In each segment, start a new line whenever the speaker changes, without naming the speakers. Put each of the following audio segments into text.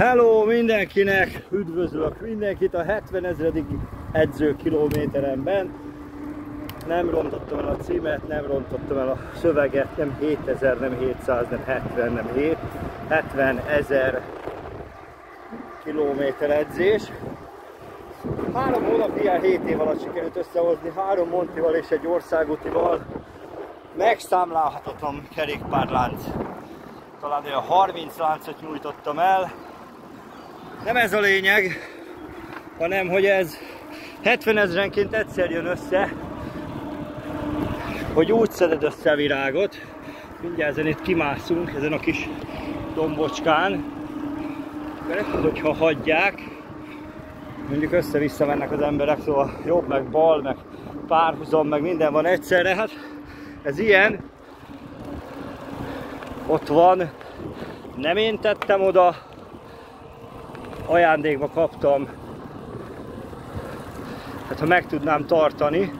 Hello mindenkinek! Üdvözlök mindenkit a 70 ezredik edzőkilométeremben. Nem rontottam el a címet, nem rontottam el a szöveget, nem 7000, nem 700, nem 70, nem 7. 70 ezer kilométer edzés. Három hónap ilyen 7 év alatt sikerült összehozni, három Montival és egy országútival. Megszámlálhatatlan kerékpárlánc. Talán olyan 30 láncot nyújtottam el, nem ez a lényeg, hanem hogy ez 70 ezrenként egyszer jön össze, hogy úgy szeded össze a virágot, mindjárt ezen itt kimászunk, ezen a kis dombocskán, mert hogyha hagyják, mondjuk össze-vissza mennek az emberek, szóval jobb, meg bal, meg párhuzam, meg minden van egyszerre, hát ez ilyen, ott van, nem én tettem oda, ajándékba kaptam. Hát ha meg tudnám tartani.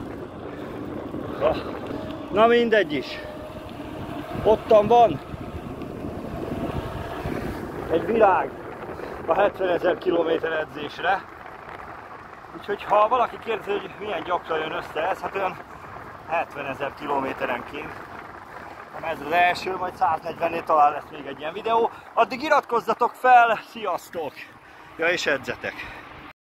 Na mindegy is. Ottan van egy virág a 70 ezer kilométer edzésre. Úgyhogy ha valaki kérdezi, hogy milyen gyakran jön össze ez, hát olyan 70 ezer kilométerenként. Ez az első, majd 140-nél talán lesz még egy ilyen videó. Addig iratkozzatok fel, sziasztok! Ja, és edzetek!